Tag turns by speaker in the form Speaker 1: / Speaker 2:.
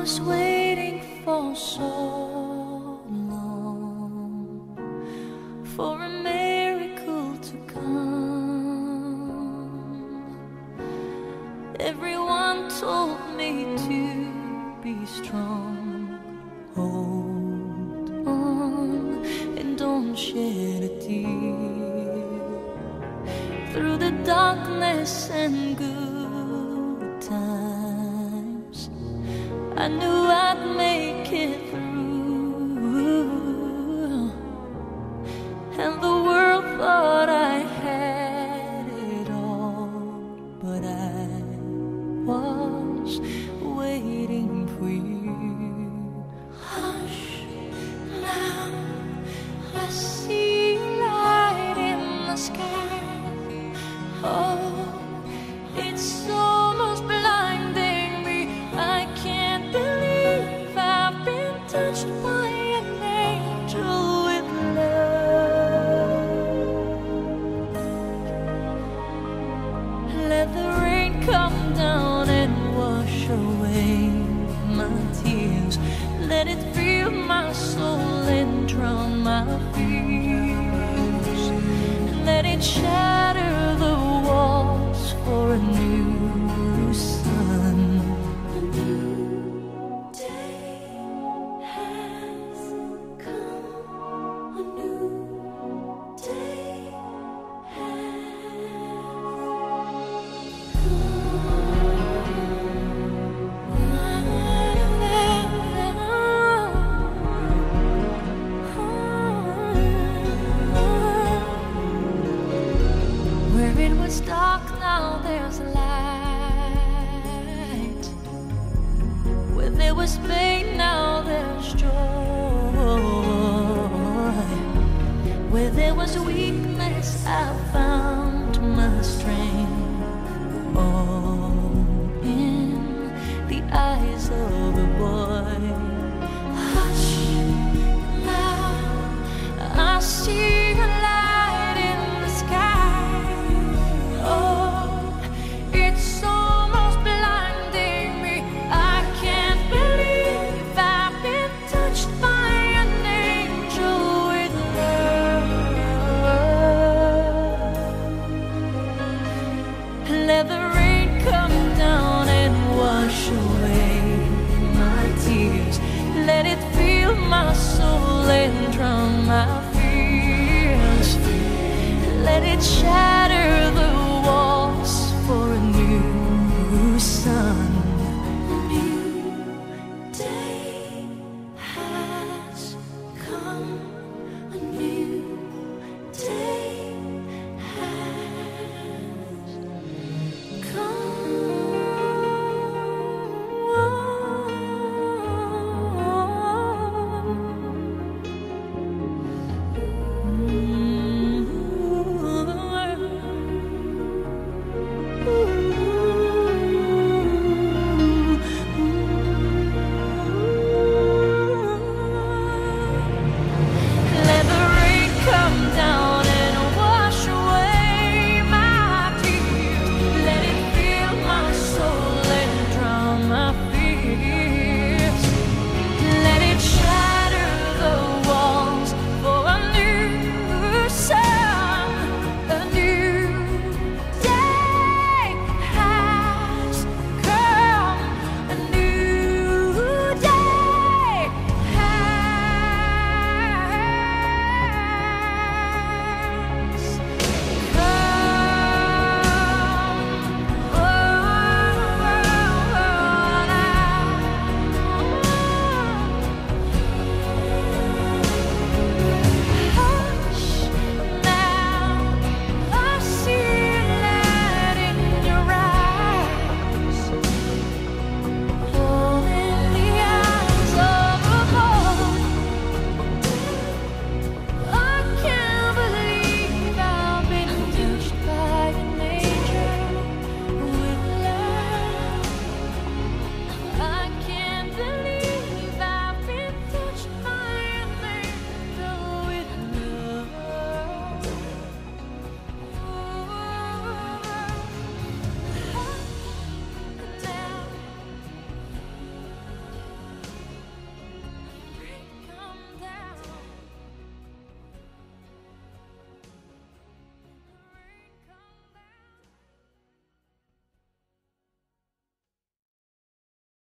Speaker 1: was waiting for so long for a miracle to come. Everyone told me to be strong. Hold on and don't shed a tear through the darkness and good knew I'd make it through, Let the rain come down and wash away my tears. Let it fill my soul and drown my fears. Let it shatter the walls for a new it was dark, now there's light. Where there was pain, and drown my fears. Let it shatter